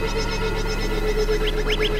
すごい!